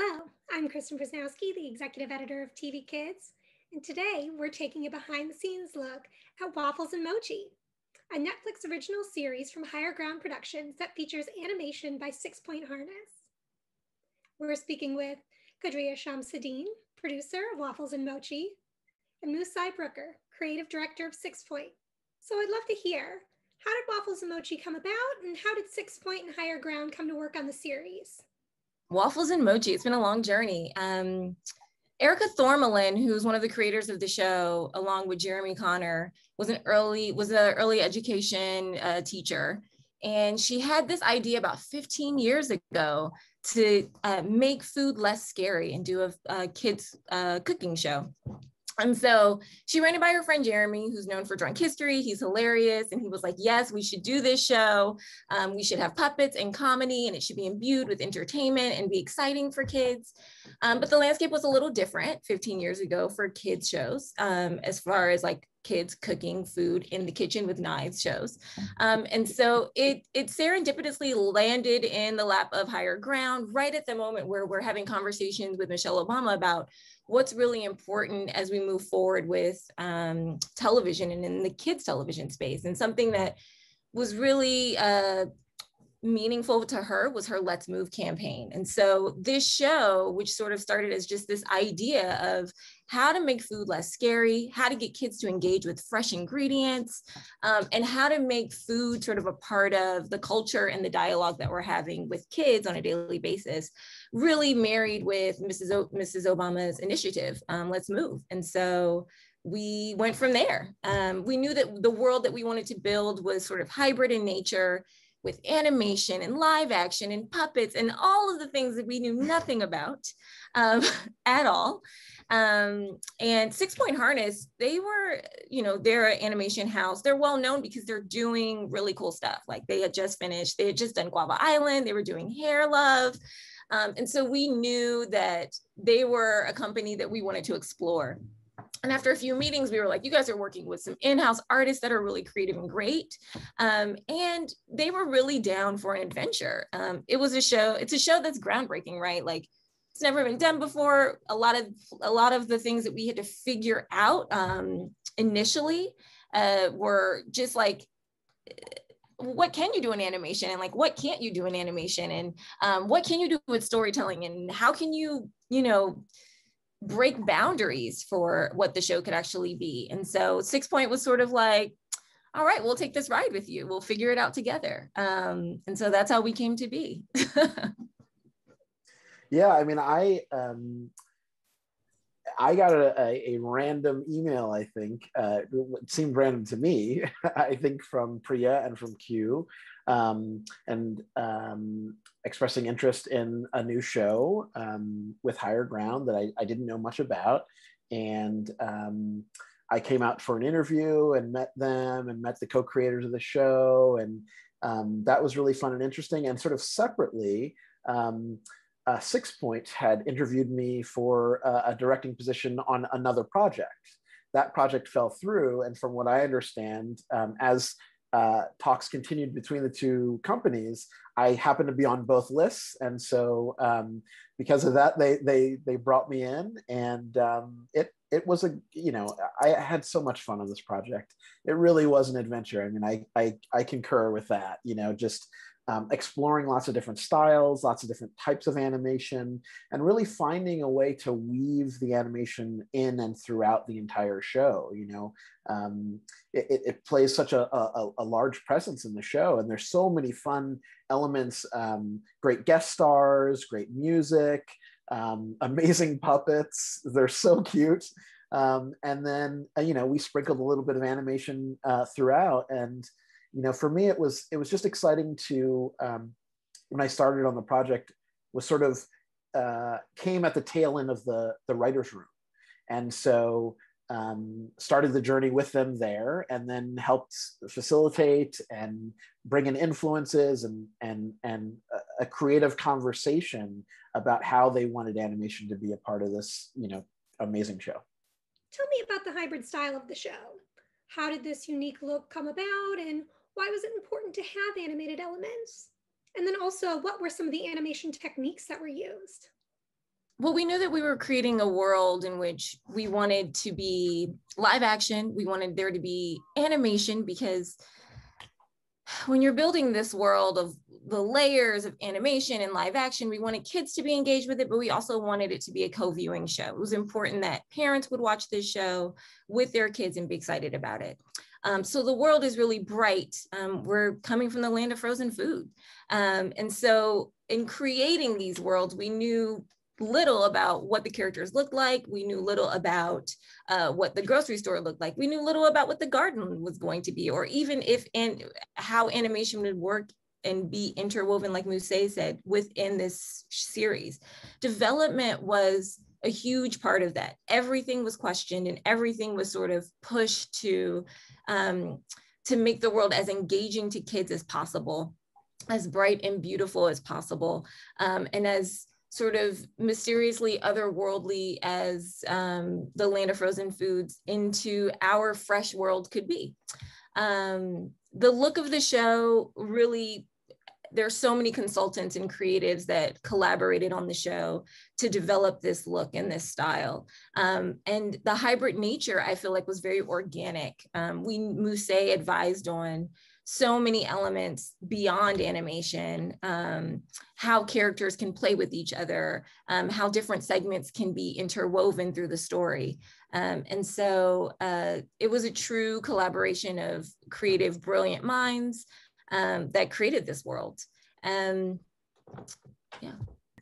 Hello, I'm Kristin Brzoznowski, the executive editor of TV Kids, and today we're taking a behind the scenes look at Waffles and Mochi, a Netflix original series from Higher Ground Productions that features animation by Six Point Harness. We're speaking with Qadriyyah Shamsid-Deen, producer of Waffles and Mochi, and Musa Brooker, creative director of Six Point. So I'd love to hear how did Waffles and Mochi come about, and how did Six Point and Higher Ground come to work on the series? Waffles and Mochi. It's been a long journey. Um, Erika Thormahlen, who's one of the creators of the show, along with Jeremy Konner, was an early was an early education uh, teacher, and she had this idea about 15 years ago to uh, make food less scary and do a, a kids uh, cooking show. And so she ran it by her friend Jeremy, who's known for drunk history. He's hilarious. And he was like, Yes, we should do this show. Um, we should have puppets and comedy, and it should be imbued with entertainment and be exciting for kids. Um, but the landscape was a little different 15 years ago for kids' shows, um, as far as like kids cooking food in the kitchen with knives shows. Um, and so it, it serendipitously landed in the lap of higher ground right at the moment where we're having conversations with Michelle Obama about what's really important as we move forward with um, television and in the kids television space and something that was really uh, meaningful to her was her let's move campaign and so this show which sort of started as just this idea of how to make food less scary how to get kids to engage with fresh ingredients um, and how to make food sort of a part of the culture and the dialogue that we're having with kids on a daily basis really married with Mrs. O- Mrs. Obama's initiative, um, Let's Move. And so we went from there. Um, we knew that the world that we wanted to build was sort of hybrid in nature with animation and live action and puppets and all of the things that we knew nothing about um, at all. Um, and Six Point Harness, they were, you know, they're an animation house. They're well known because they're doing really cool stuff. Like they had just finished, they had just done Guava Island, they were doing Hair Love. Um, and so we knew that they were a company that we wanted to explore. And after a few meetings, we were like, you guys are working with some in-house artists that are really creative and great. Um, and they were really down for an adventure. Um, it was a show, it's a show that's groundbreaking, right? Like it's never been done before. A lot of a lot of the things that we had to figure out um, initially uh, were just like what can you do in animation and like what can't you do in animation and um, what can you do with storytelling and how can you you know break boundaries for what the show could actually be. And so six point was sort of like all right we'll take this ride with you. We'll figure it out together. Um, and so that's how we came to be. Yeah i mean i um, I got a, a, a, random email, I think, uh, it seemed random to me, I think from Priya and from Q, um, and um, expressing interest in a new show um, with Higher Ground that I, I, didn't know much about. And um, I came out for an interview and met them and met the co creators of the show. And um, that was really fun and interesting. And sort of separately, um, uh, Six Point had interviewed me for uh, a directing position on another project. That project fell through, and from what I understand, um, as uh, talks continued between the two companies, I happened to be on both lists, and so um, because of that, they they they brought me in, and um, it it was a you know I had so much fun on this project. It really was an adventure. I mean, I I, I concur with that. You know, just um, exploring lots of different styles, lots of different types of animation, and really finding a way to weave the animation in and throughout the entire show. You know, um, it, it, plays such a, a, a, large presence in the show, and there's so many fun elements, um, great guest stars, great music, um, amazing puppets. They're so cute. Um, and then, uh, you know, we sprinkled a little bit of animation uh, throughout and you know, for me, it was it was just exciting to um, when I started on the project was sort of uh, came at the tail end of the the writers' room, and so um, started the journey with them there, and then helped facilitate and bring in influences and and and a, creative conversation about how they wanted animation to be a part of this, you know, amazing show. Tell me about the hybrid style of the show. How did this unique look come about, and why was it important to have animated elements? And then also, what were some of the animation techniques that were used? Well, we knew that we were creating a world in which we wanted to be live action. We wanted there to be animation because when you're building this world of the layers of animation and live action, we wanted kids to be engaged with it, but we also wanted it to be a co-viewing show. It was important that parents would watch this show with their kids and be excited about it. Um, so the world is really bright. Um, we're coming from the land of frozen food. Um, and so in creating these worlds, we knew little about what the characters looked like. We knew little about uh, what the grocery store looked like. We knew little about what the garden was going to be, or even if and how animation would work and be interwoven, like Mousse said, within this series. Development was a huge part of that. Everything was questioned and everything was sort of pushed to um, to make the world as engaging to kids as possible, as bright and beautiful as possible, um, and as sort of mysteriously otherworldly as um, the land of frozen foods into our fresh world could be. Um, the look of the show really there's so many consultants and creatives that collaborated on the show to develop this look and this style. Um, and the hybrid nature, I feel like was very organic. Um, we Mousse advised on so many elements beyond animation, um, how characters can play with each other, um, how different segments can be interwoven through the story. Um, and so uh, it was a true collaboration of creative, brilliant minds um, that created this world. And yeah.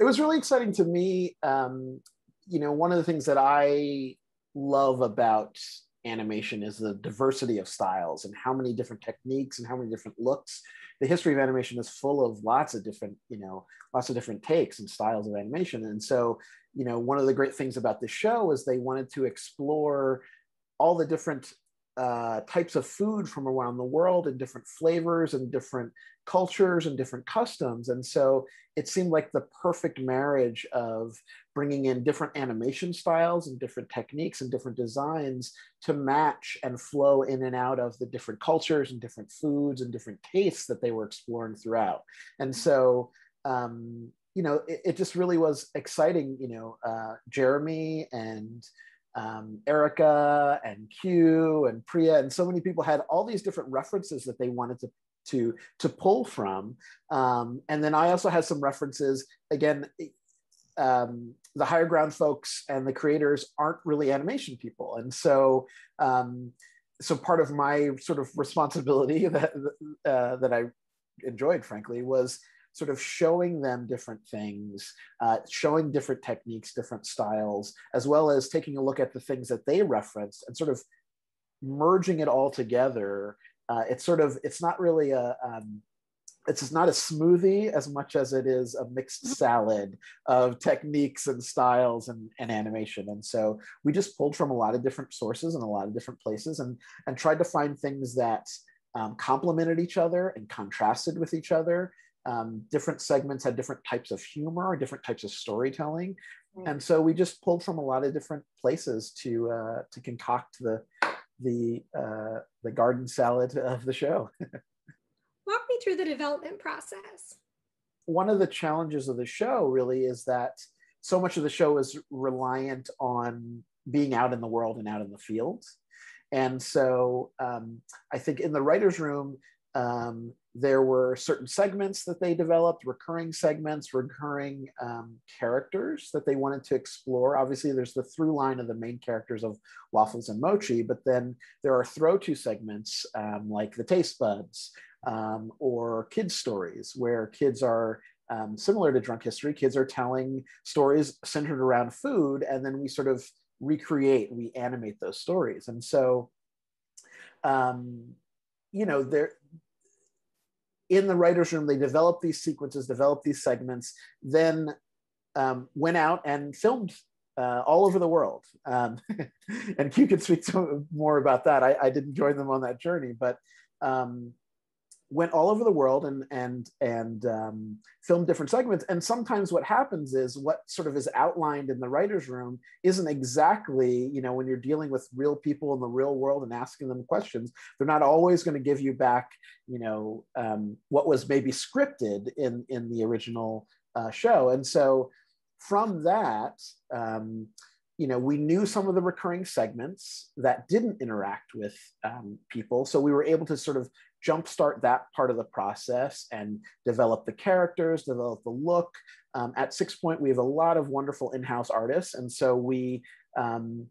It was really exciting to me. Um, you know, one of the things that I love about animation is the diversity of styles and how many different techniques and how many different looks. The history of animation is full of lots of different, you know, lots of different takes and styles of animation. And so, you know, one of the great things about this show is they wanted to explore all the different uh, types of food from around the world and different flavors and different cultures and different customs. And so it seemed like the perfect marriage of bringing in different animation styles and different techniques and different designs to match and flow in and out of the different cultures and different foods and different tastes that they were exploring throughout. And so, um, you know, it, it, just really was exciting, you know, uh, Jeremy and um, Erica and Q and Priya and so many people had all these different references that they wanted to to to pull from. Um, and then I also had some references again. Um, the higher ground folks and the creators aren't really animation people, and so um, so part of my sort of responsibility that uh, that I enjoyed, frankly, was sort of showing them different things, uh, showing different techniques, different styles, as well as taking a look at the things that they referenced and sort of merging it all together. Uh, it's sort of, it's not really a, um, it's not a smoothie as much as it is a mixed mm-hmm. salad of techniques and styles and, and animation. And so we just pulled from a lot of different sources and a lot of different places and, and tried to find things that um, complemented each other and contrasted with each other um, different segments had different types of humor, different types of storytelling, mm. and so we just pulled from a lot of different places to uh, to concoct the the uh, the garden salad of the show. Walk me through the development process. One of the challenges of the show really is that so much of the show is reliant on being out in the world and out in the field. And so um, I think in the writer's room, um, there were certain segments that they developed, recurring segments, recurring um, characters that they wanted to explore. Obviously, there's the through line of the main characters of Waffles and Mochi, but then there are throw to segments um, like the Taste Buds um, or kids' stories, where kids are um, similar to Drunk History, kids are telling stories centered around food, and then we sort of recreate, we animate those stories. And so, um, you know, there in the writer's room, they developed these sequences, developed these segments, then um, went out and filmed uh, all over the world. Um, and Q can speak more about that. I, I, didn't join them on that journey, but um, went all over the world and and and um, filmed different segments. And sometimes what happens is what sort of is outlined in the writers' room isn't exactly you know when you're dealing with real people in the real world and asking them questions, they're not always going to give you back you know um, what was maybe scripted in in the original uh, show. And so from that, um, you know, we knew some of the recurring segments that didn't interact with um, people. So we were able to sort of jumpstart that part of the process and develop the characters, develop the look. Um, at Six Point, we have a lot of wonderful in-house artists. And so we um,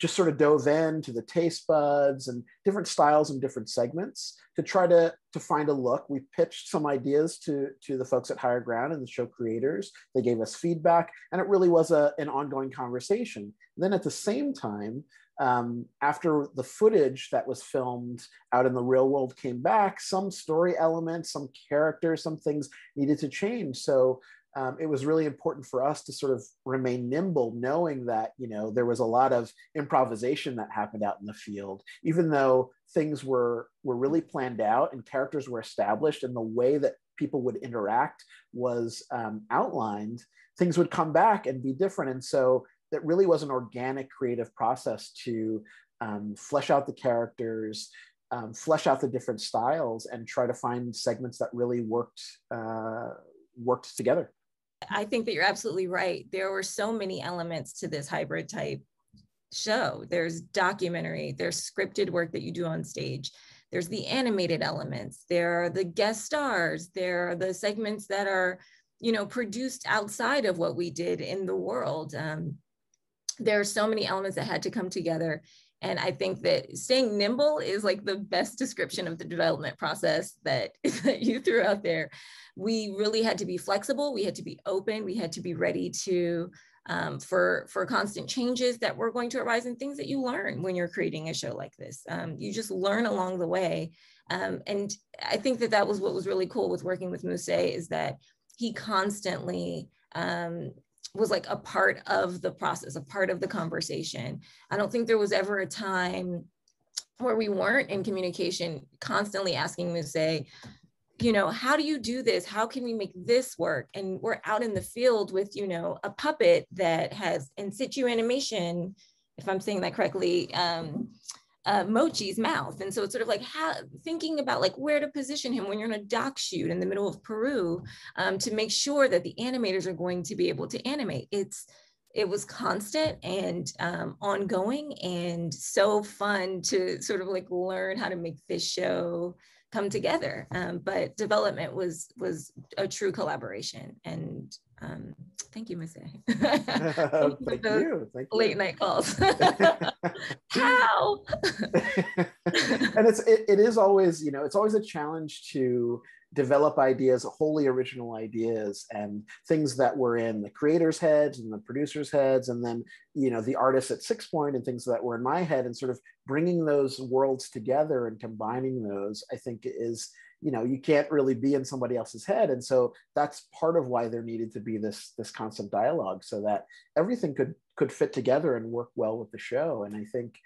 just sort of dove into the taste buds and different styles and different segments to try to, to find a look. We pitched some ideas to, to the folks at Higher Ground and the show creators. They gave us feedback, and it really was a, an ongoing conversation. And then at the same time, um, after the footage that was filmed out in the real world came back, some story elements, some characters, some things needed to change. So um, it was really important for us to sort of remain nimble, knowing that you know there was a lot of improvisation that happened out in the field, even though things were were really planned out and characters were established, and the way that people would interact was um, outlined. Things would come back and be different, and so that really was an organic creative process to um, flesh out the characters, um, flesh out the different styles, and try to find segments that really worked uh, worked together. I think that you're absolutely right. There were so many elements to this hybrid type show. There's documentary, there's scripted work that you do on stage, there's the animated elements, there are the guest stars, there are the segments that are, you know, produced outside of what we did in the world. Um, there are so many elements that had to come together. And I think that staying nimble is like the best description of the development process that, that you threw out there we really had to be flexible. We had to be open. We had to be ready to um, for for constant changes that were going to arise and things that you learn when you're creating a show like this. Um, you just learn along the way. Um, and I think that that was what was really cool with working with Mousse is that he constantly um, was like a part of the process, a part of the conversation. I don't think there was ever a time where we weren't in communication, constantly asking Mousse, you know, how do you do this? How can we make this work? And we're out in the field with, you know, a puppet that has in situ animation, if I'm saying that correctly, um, uh, Mochi's mouth. And so it's sort of like how, thinking about like where to position him when you're in a doc shoot in the middle of Peru um, to make sure that the animators are going to be able to animate. It's, it was constant and um, ongoing and so fun to sort of like learn how to make this show come together. Um, but development was was a true collaboration. And um, thank you, Missy. thank, thank you. Thank late you. night calls. How? and it's it, it is always you know it's always a challenge to develop ideas, wholly original ideas, and things that were in the creators' heads and the producers' heads, and then you know the artists at Six Point and things that were in my head, and sort of bringing those worlds together and combining those. I think is you know you can't really be in somebody else's head, and so that's part of why there needed to be this this constant dialogue, so that everything could could fit together and work well with the show. And I think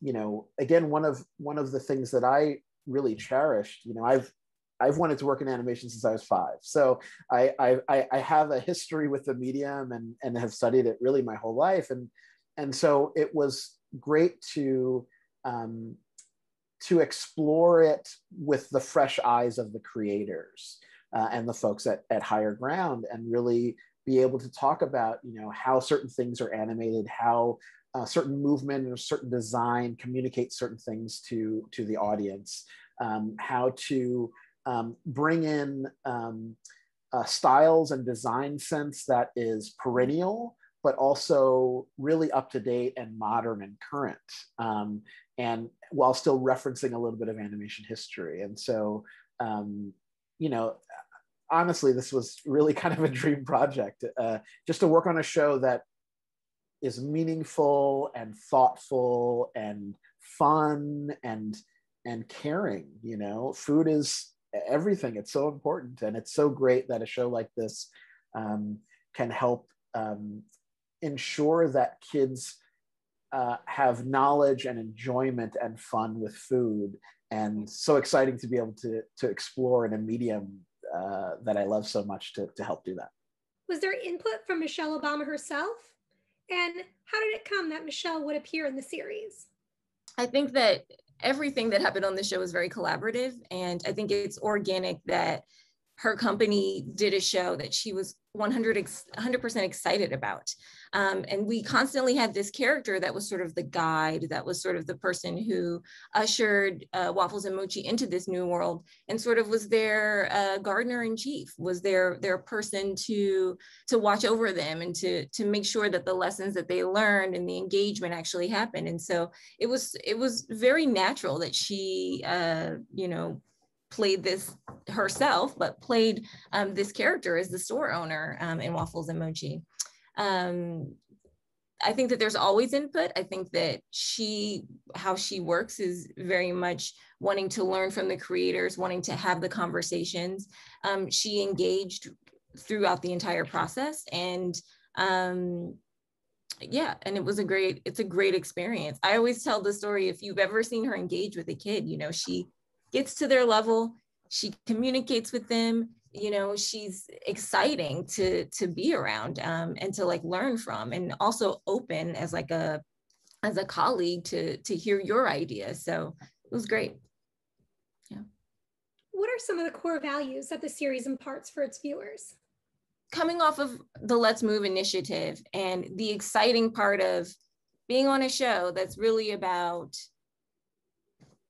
you know again one of one of the things that I really cherished you know i've I've wanted to work in animation since I was five. So I, I, I have a history with the medium and, and have studied it really my whole life. And, and so it was great to, um, to explore it with the fresh eyes of the creators uh, and the folks at, at higher ground and really be able to talk about, you know, how certain things are animated, how uh, certain movement or certain design communicate certain things to, to the audience, um, how to um, bring in um, uh, styles and design sense that is perennial, but also really up to date and modern and current, um, and while still referencing a little bit of animation history. And so, um, you know, honestly, this was really kind of a dream project, uh, just to work on a show that is meaningful and thoughtful and fun and and caring you know food is everything. It's so important, and it's so great that a show like this um, can help um, ensure that kids uh, have knowledge and enjoyment and fun with food. And so exciting to be able to to explore in a medium uh, that I love so much to to help do that. Was there input from Michelle Obama herself? And how did it come that Michelle would appear in the series? I think that everything that happened on the show was very collaborative. And I think it's organic that her company did a show that she was 100 100% excited about. Um, and we constantly had this character that was sort of the guide that was sort of the person who ushered uh, waffles and mochi into this new world and sort of was their uh, gardener in chief was their their person to to watch over them and to to make sure that the lessons that they learned and the engagement actually happened. And so it was it was very natural that she uh, you know played this herself, but played um, this character as the store owner um, in Waffles and Mochi. Um, I think that there's always input. I think that she, how she works is very much wanting to learn from the creators, wanting to have the conversations. Um, she engaged throughout the entire process and um, yeah and it was a great it's a great experience i always tell the story if you've ever seen her engage with a kid you know she gets to their level she communicates with them you know she's exciting to to be around um, and to like learn from and also open as like a as a colleague to to hear your ideas. So it was great. Yeah. What are some of the core values that the series imparts for its viewers? Coming off of the let's move initiative and the exciting part of being on a show that's really about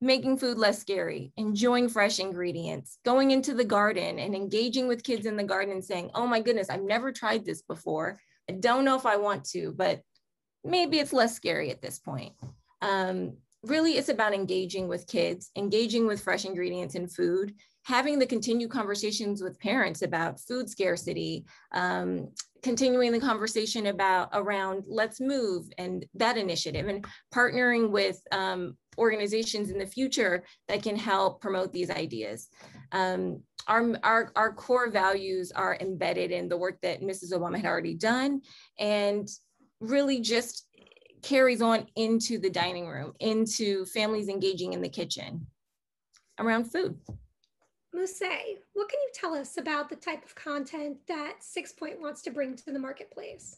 making food less scary, enjoying fresh ingredients, going into the garden and engaging with kids in the garden and saying, oh my goodness, I've never tried this before. I don't know if I want to, but maybe it's less scary at this point. Um, really, it's about engaging with kids, engaging with fresh ingredients in food, having the continued conversations with parents about food scarcity, um, continuing the conversation about around let's move and that initiative and partnering with um, organizations in the future that can help promote these ideas um, our, our, our core values are embedded in the work that mrs obama had already done and really just carries on into the dining room into families engaging in the kitchen around food Mousse, what can you tell us about the type of content that Six Point wants to bring to the marketplace?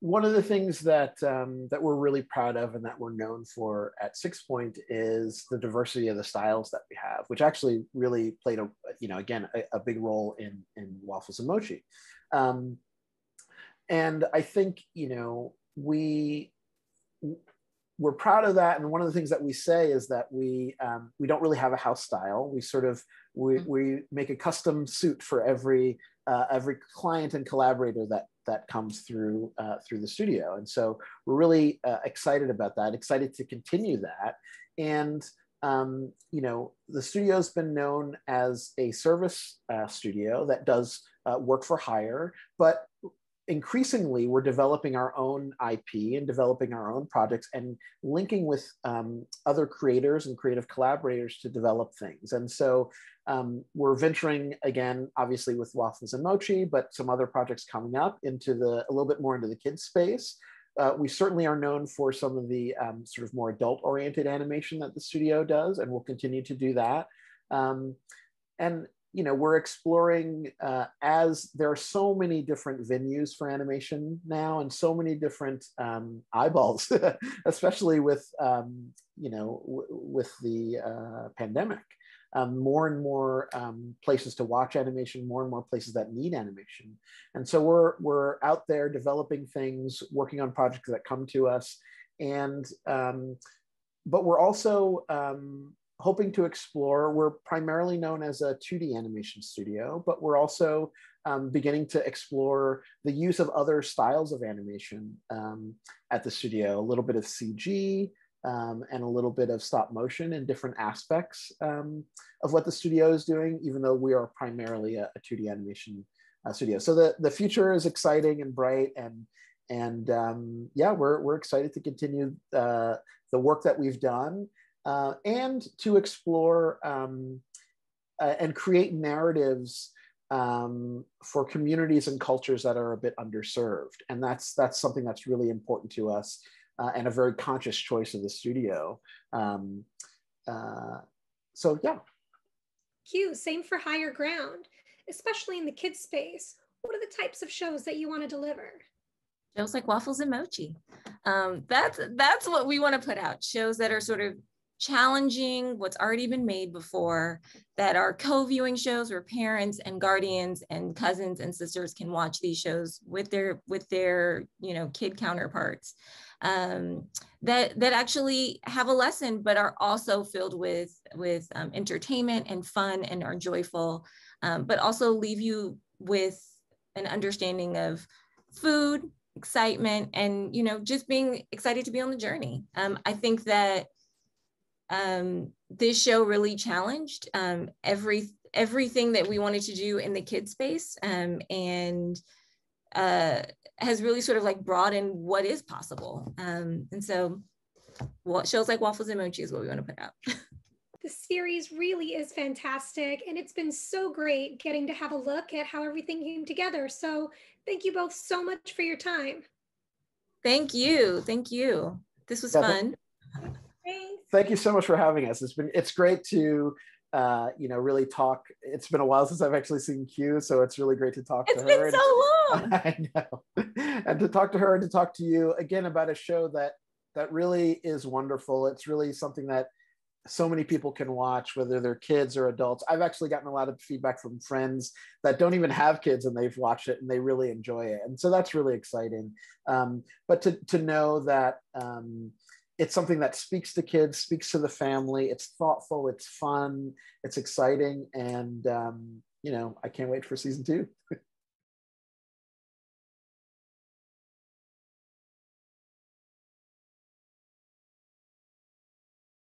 One of the things that um, that we're really proud of and that we're known for at Six Point is the diversity of the styles that we have, which actually really played a you know again a, a big role in in waffles and mochi. Um, and I think you know we we're proud of that. And one of the things that we say is that we um, we don't really have a house style. We sort of we, mm-hmm. we make a custom suit for every uh, every client and collaborator that that comes through uh, through the studio. And so we're really uh, excited about that. Excited to continue that. And um, you know, the studio's been known as a service uh, studio that does uh, work for hire, but increasingly we're developing our own IP and developing our own projects and linking with um, other creators and creative collaborators to develop things. And so um, we're venturing again, obviously with Waffles and Mochi, but some other projects coming up into the a little bit more into the kids space. Uh, we certainly are known for some of the um, sort of more adult oriented animation that the studio does, and we'll continue to do that. Um, and you know we're exploring uh, as there are so many different venues for animation now and so many different um, eyeballs especially with um, you know with the uh, pandemic um, more and more um, places to watch animation more and more places that need animation. And so we're we're out there developing things working on projects that come to us. And um, but we're also um, hoping to explore. We're primarily known as a 2D animation studio, but we're also um, beginning to explore the use of other styles of animation um, at the studio, a little bit of CG um, and a little bit of stop motion in different aspects um, of what the studio is doing, even though we are primarily a, a 2D animation uh, studio. So the, the future is exciting and bright and and um, yeah, we're, we're excited to continue uh, the work that we've done uh, and to explore um, uh, and create narratives um, for communities and cultures that are a bit underserved. And that's, that's something that's really important to us uh, and a very conscious choice of the studio. Um, uh, so yeah. Q, same for higher ground, especially in the kids space. What are the types of shows that you want to deliver? Shows like waffles and mochi. Um, that's that's what we want to put out. Shows that are sort of challenging what's already been made before that are co-viewing shows where parents and guardians and cousins and sisters can watch these shows with their with their you know kid counterparts. Um, that that actually have a lesson but are also filled with with um, entertainment and fun and are joyful um, but also leave you with an understanding of food excitement and you know just being excited to be on the journey. Um, i think that um, this show really challenged um, every everything that we wanted to do in the kid space um, and uh, has really sort of like broadened what is possible. Um, and so what shows like waffles and mochi is what we want to put out. The series really is fantastic and it's been so great getting to have a look at how everything came together. So thank you both so much for your time. Thank you. Thank you. This was yeah, fun Thanks. thank you so much for having us it's been it's great to uh, you know, really talk. It's been a while since I've actually seen Q, so it's really great to talk it's to her. It's been so long. I know, and to talk to her and to talk to you again about a show that that really is wonderful. It's really something that so many people can watch, whether they're kids or adults. I've actually gotten a lot of feedback from friends that don't even have kids and they've watched it and they really enjoy it. And so that's really exciting. Um, but to, to know that um, it's something that speaks to kids, speaks to the family, it's thoughtful, it's fun, it's exciting. And, um, you know, I can't wait for season two.